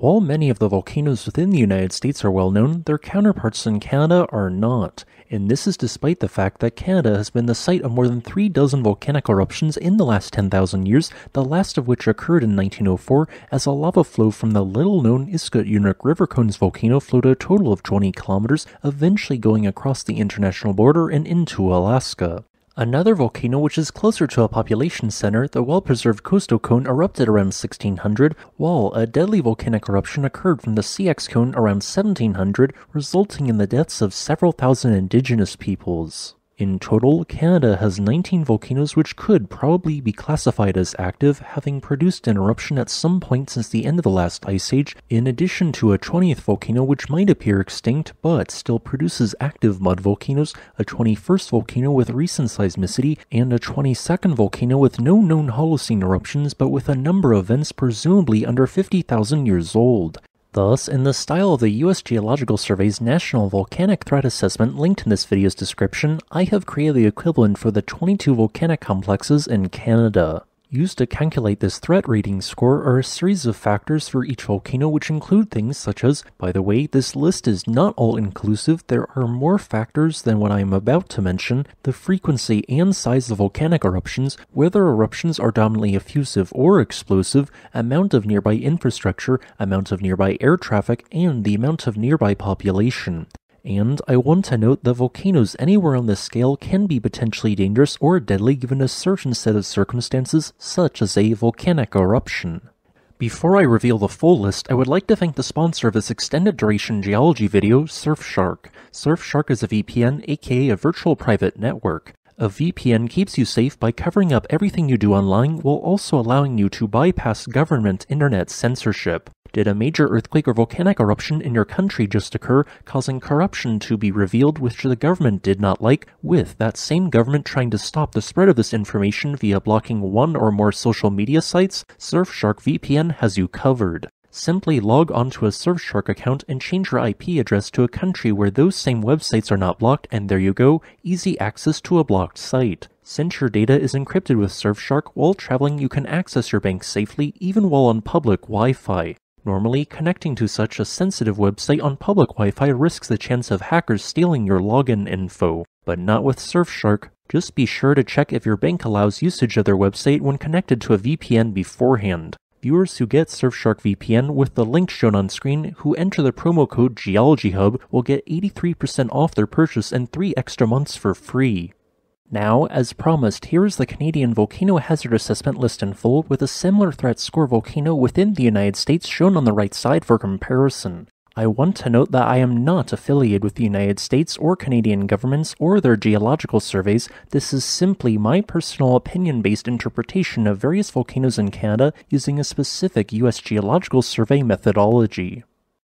While many of the volcanoes within the United States are well known, their counterparts in Canada are not. And this is despite the fact that Canada has been the site of more than three dozen volcanic eruptions in the last 10,000 years, the last of which occurred in 1904 as a lava flow from the little known Iskut-Unuk River Cones volcano flowed a total of 20 kilometers, eventually going across the international border and into Alaska. Another volcano which is closer to a population center, the well-preserved Kostal Cone erupted around 1600, while a deadly volcanic eruption occurred from the Tseax Cone around 1700, resulting in the deaths of several thousand indigenous peoples. In total, Canada has 19 volcanoes which could probably be classified as active, having produced an eruption at some point since the end of the last ice age, in addition to a 20th volcano which might appear extinct but still produces active mud volcanoes, a 21st volcano with recent seismicity, and a 22nd volcano with no known Holocene eruptions but with a number of vents presumably under 50,000 years old. Thus, in the style of the U.S. Geological Survey's National Volcanic Threat Assessment linked in this video's description, I have created the equivalent for the 22 volcanic complexes in Canada. Used to calculate this threat rating score are a series of factors for each volcano which include things such as, by the way, this list is not all inclusive, there are more factors than what I am about to mention, the frequency and size of volcanic eruptions, whether eruptions are dominantly effusive or explosive, amount of nearby infrastructure, amount of nearby air traffic, and the amount of nearby population. And I want to note that volcanoes anywhere on this scale can be potentially dangerous or deadly given a certain set of circumstances, such as a volcanic eruption. Before I reveal the full list, I would like to thank the sponsor of this extended duration geology video, Surfshark. Surfshark is a VPN, aka a virtual private network. A VPN keeps you safe by covering up everything you do online while also allowing you to bypass government internet censorship. Did a major earthquake or volcanic eruption in your country just occur, causing corruption to be revealed which the government did not like, with that same government trying to stop the spread of this information via blocking one or more social media sites? Surfshark VPN has you covered. Simply log onto a Surfshark account and change your IP address to a country where those same websites are not blocked, and there you go, easy access to a blocked site. Since your data is encrypted with Surfshark, while traveling you can access your bank safely even while on public Wi-Fi. Normally, connecting to such a sensitive website on public Wi-Fi risks the chance of hackers stealing your login info, but not with Surfshark. Just be sure to check if your bank allows usage of their website when connected to a VPN beforehand. Viewers who get Surfshark VPN with the link shown on screen who enter the promo code GeologyHub will get 83% off their purchase and 3 extra months for free. Now, as promised, here is the Canadian Volcano Hazard Assessment list in full with a similar threat score volcano within the United States shown on the right side for comparison. I want to note that I am not affiliated with the United States or Canadian governments or their geological surveys. This is simply my personal opinion based interpretation of various volcanoes in Canada using a specific US Geological Survey methodology.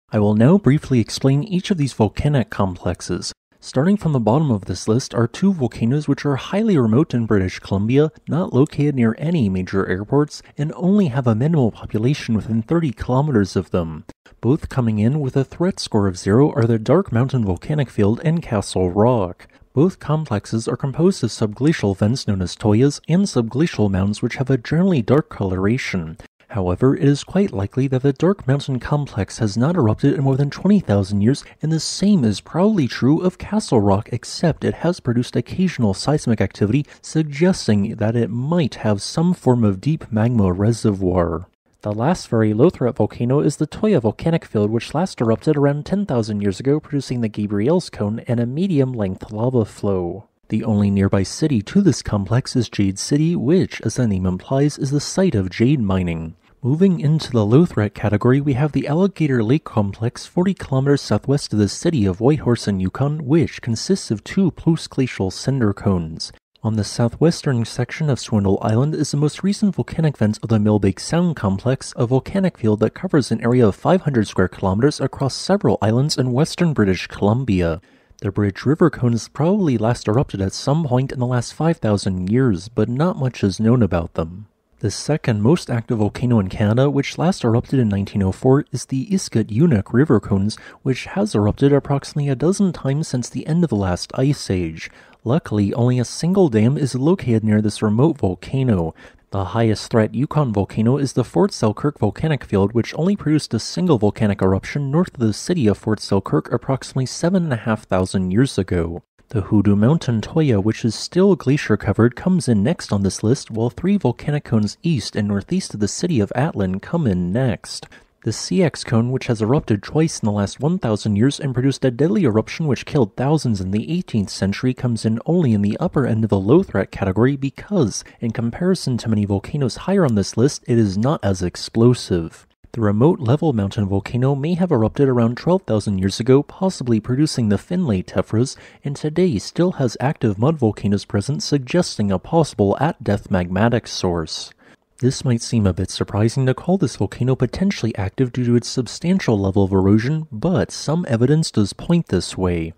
I will now briefly explain each of these volcanic complexes. Starting from the bottom of this list are two volcanoes which are highly remote in British Columbia, not located near any major airports, and only have a minimal population within 30 kilometers of them. Both coming in with a threat score of zero are the Dark Mountain Volcanic Field and Castle Rock. Both complexes are composed of subglacial vents known as tuyas and subglacial mounds which have a generally dark coloration. However, it is quite likely that the Dark Mountain complex has not erupted in more than 20,000 years, and the same is probably true of Castle Rock, except it has produced occasional seismic activity, suggesting that it might have some form of deep magma reservoir. The last very low threat volcano is the Tuya volcanic field, which last erupted around 10,000 years ago, producing the Gabrielse cone and a medium length lava flow. The only nearby city to this complex is Jade City, which, as the name implies, is the site of jade mining. Moving into the low threat category, we have the Alligator Lake Complex 40 kilometers southwest of the city of Whitehorse in Yukon, which consists of two post-glacial cinder cones. On the southwestern section of Swindle Island is the most recent volcanic vent of the Milbanke Sound Complex, a volcanic field that covers an area of 500 square kilometers across several islands in western British Columbia. The Bridge River cones probably last erupted at some point in the last 5,000 years, but not much is known about them. The second most active volcano in Canada, which last erupted in 1904, is the Iskut-Unuk River Cones, which has erupted approximately a dozen times since the end of the last ice age. Luckily, only a single dam is located near this remote volcano. The highest threat Yukon volcano is the Fort Selkirk volcanic field, which only produced a single volcanic eruption north of the city of Fort Selkirk approximately 7,500 years ago. The Hoodoo Mountain Tuya, which is still glacier covered, comes in next on this list, while three volcanic cones east and northeast of the city of Atlin come in next. The Tseax cone, which has erupted twice in the last 1,000 years and produced a deadly eruption which killed thousands in the 18th century, comes in only in the upper end of the low threat category because, in comparison to many volcanoes higher on this list, it is not as explosive. The remote level mountain volcano may have erupted around 12,000 years ago, possibly producing the Finlay tephras, and today still has active mud volcanoes present, suggesting a possible at death magmatic source. This might seem a bit surprising to call this volcano potentially active due to its substantial level of erosion, but some evidence does point this way.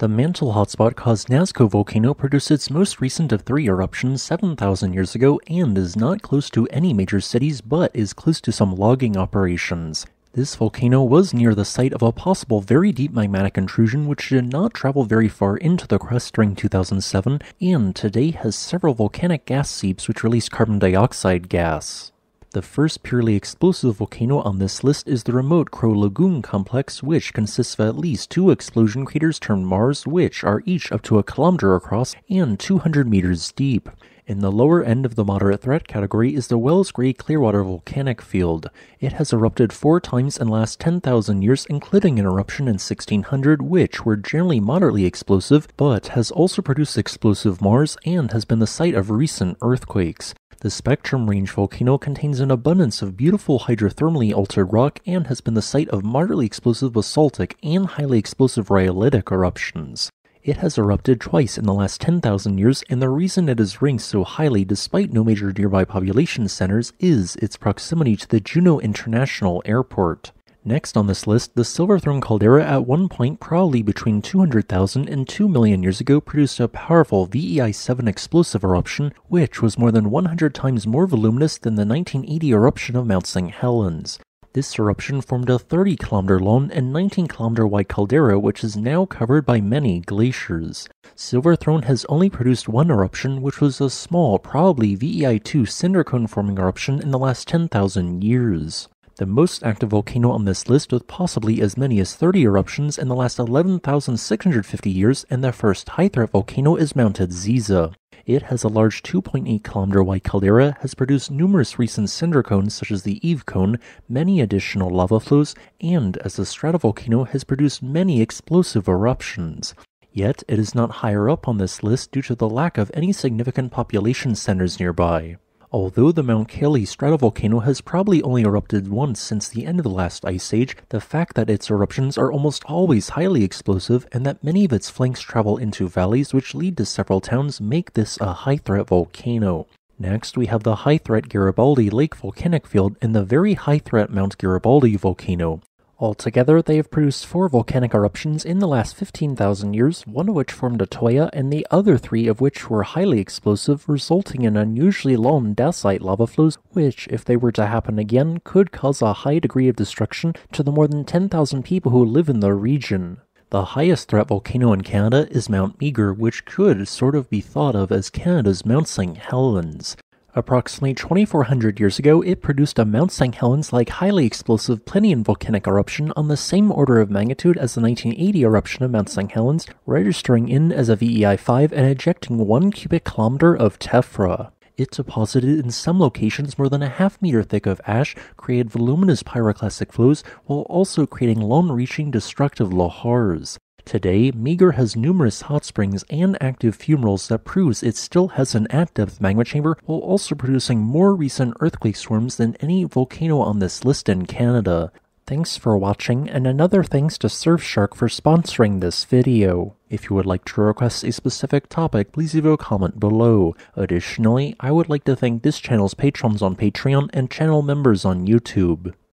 The mantle hotspot caused Nazko volcano produced its most recent of three eruptions 7,000 years ago and is not close to any major cities but is close to some logging operations. This volcano was near the site of a possible very deep magmatic intrusion which did not travel very far into the crust during 2007 and today has several volcanic gas seeps which release carbon dioxide gas. The first purely explosive volcano on this list is the remote Crow Lagoon complex, which consists of at least two explosion craters termed maars, which are each up to a kilometer across and 200 meters deep. In the lower end of the moderate threat category is the Wells Gray Clearwater volcanic field. It has erupted four times in the last 10,000 years, including an eruption in 1600, which were generally moderately explosive, but has also produced explosive maars and has been the site of recent earthquakes. The Spectrum Range volcano contains an abundance of beautiful hydrothermally altered rock and has been the site of moderately explosive basaltic and highly explosive rhyolitic eruptions. It has erupted twice in the last 10,000 years, and the reason it is ranked so highly despite no major nearby population centers is its proximity to the Juneau International Airport. Next on this list, the Silverthrone caldera at one point, probably between 200,000 and 2 million years ago, produced a powerful VEI 7 explosive eruption, which was more than 100 times more voluminous than the 1980 eruption of Mount St. Helens. This eruption formed a 30 kilometer long and 19 kilometer wide caldera which is now covered by many glaciers. Silverthrone has only produced one eruption, which was a small, probably VEI2 cinder cone forming eruption in the last 10,000 years. The most active volcano on this list with possibly as many as 30 eruptions in the last 11,650 years and the first high threat volcano is Mount Edziza. It has a large 2.8 kilometer wide caldera, has produced numerous recent cinder cones such as the Eve cone, many additional lava flows, and as a stratovolcano has produced many explosive eruptions. Yet it is not higher up on this list due to the lack of any significant population centers nearby. Although the Mount Cayley stratovolcano has probably only erupted once since the end of the last ice age, the fact that its eruptions are almost always highly explosive and that many of its flanks travel into valleys which lead to several towns make this a high threat volcano. Next, we have the high threat Garibaldi Lake volcanic field and the very high threat Mount Garibaldi volcano. Altogether, they have produced four volcanic eruptions in the last 15,000 years, one of which formed a tuya, and the other three of which were highly explosive, resulting in unusually long dacite lava flows, which, if they were to happen again, could cause a high degree of destruction to the more than 10,000 people who live in the region. The highest threat volcano in Canada is Mount Meager, which could sort of be thought of as Canada's Mount St. Helens. Approximately 2400 years ago, it produced a Mount St. Helens like highly explosive Plinian volcanic eruption on the same order of magnitude as the 1980 eruption of Mount St. Helens, registering in as a VEI 5 and ejecting 1 cubic kilometer of tephra. It deposited in some locations more than a half meter thick of ash, created voluminous pyroclastic flows, while also creating long reaching destructive lahars. Today, Meager has numerous hot springs and active fumaroles that proves it still has an at-depth magma chamber while also producing more recent earthquake swarms than any volcano on this list in Canada. Thanks for watching, and another thanks to Surfshark for sponsoring this video. If you would like to request a specific topic, please leave a comment below. Additionally, I would like to thank this channel's patrons on Patreon and channel members on YouTube.